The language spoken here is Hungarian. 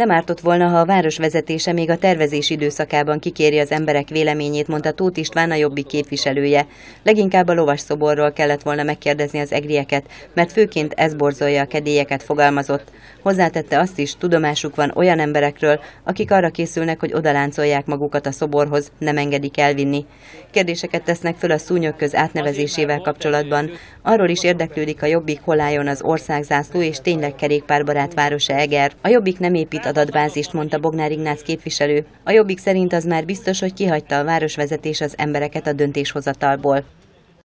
Nem ártott volna, ha a város vezetése még a tervezés időszakában kikéri az emberek véleményét, mondta Tóth István a Jobbik képviselője. Leginkább a lovas szoborról kellett volna megkérdezni az egrieket, mert főként ez borzolja a kedélyeket, fogalmazott. Hozzátette azt is, tudomásuk van olyan emberekről, akik arra készülnek, hogy odaláncolják magukat a szoborhoz, nem engedik elvinni. Kérdéseket tesznek föl a szúnyogköz átnevezésével kapcsolatban. Arról is érdeklődik a Jobbik, hol álljon az országzászló és tényleg kerékpárbarát városa Eger. A Jobbik nem épít adatbázist, mondta Bognár Ignác képviselő. A Jobbik szerint az már biztos, hogy kihagyta a városvezetés az embereket a döntéshozatalból.